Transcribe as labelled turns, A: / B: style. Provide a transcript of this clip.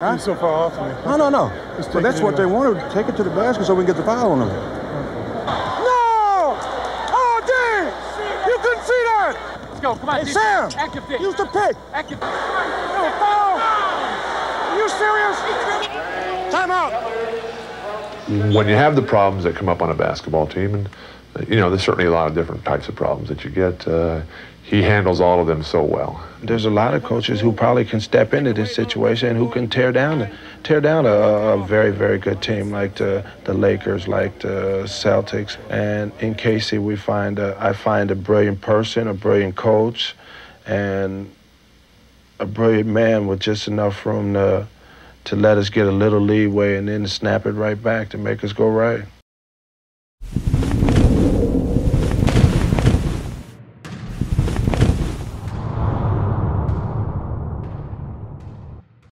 A: Huh?
B: He's so far off me.
A: No, no, no.
B: Just
A: But
B: take
A: that's what they
B: anyway.
A: wanted. Take it to the basket so we can get the foul on them. No! Oh, dang! You couldn't see that!
C: Let's go. Come on,
A: Hey,
C: D.
A: Sam!
C: Active D.
A: Use the pick!
C: Active.
A: No, foul! Are you serious? Time out!
D: When you have the problems that come up on a basketball team, and you know, there's certainly a lot of different types of problems that you get. Uh, he handles all of them so well.
E: There's a lot of coaches who probably can step into this situation and who can tear down tear down a, a very very good team like the the Lakers, like the Celtics. And in K.C., we find a, I find a brilliant person, a brilliant coach, and a brilliant man with just enough room to to let us get a little leeway and then snap it right back to make us go right.